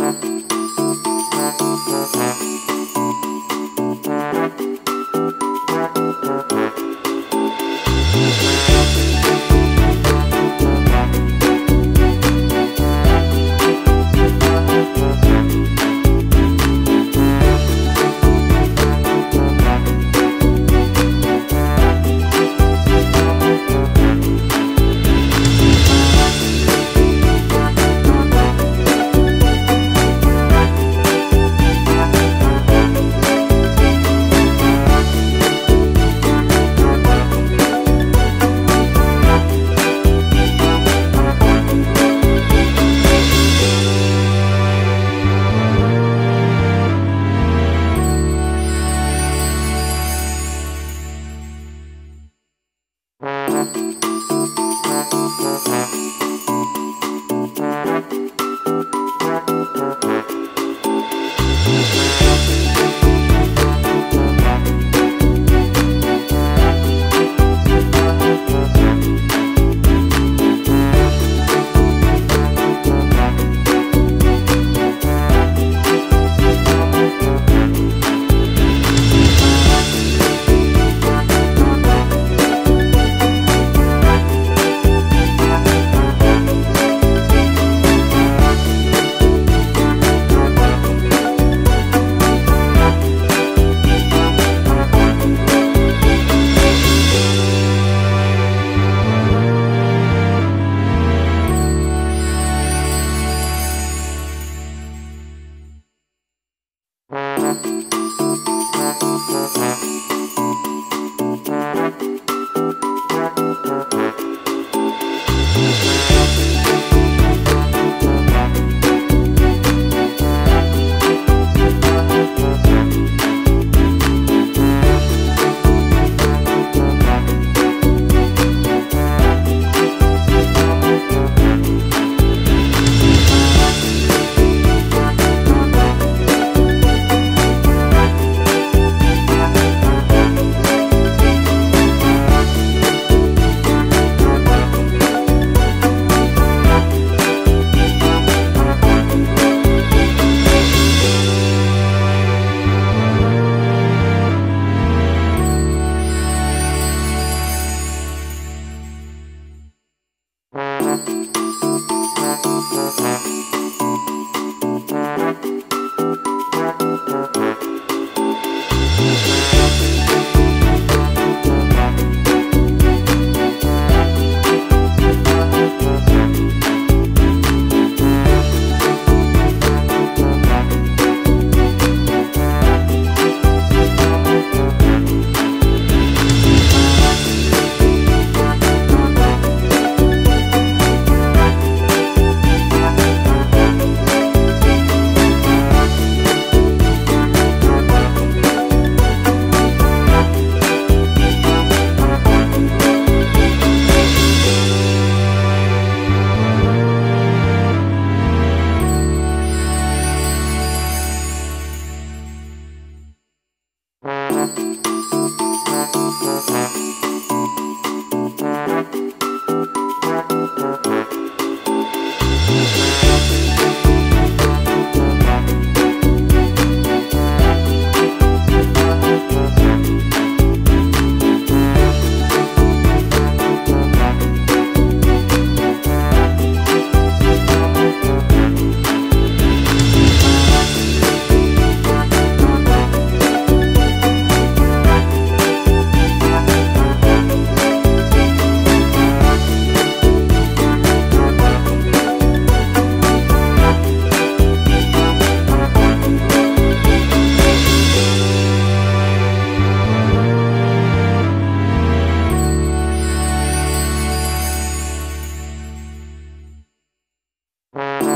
Música Thank you. thank you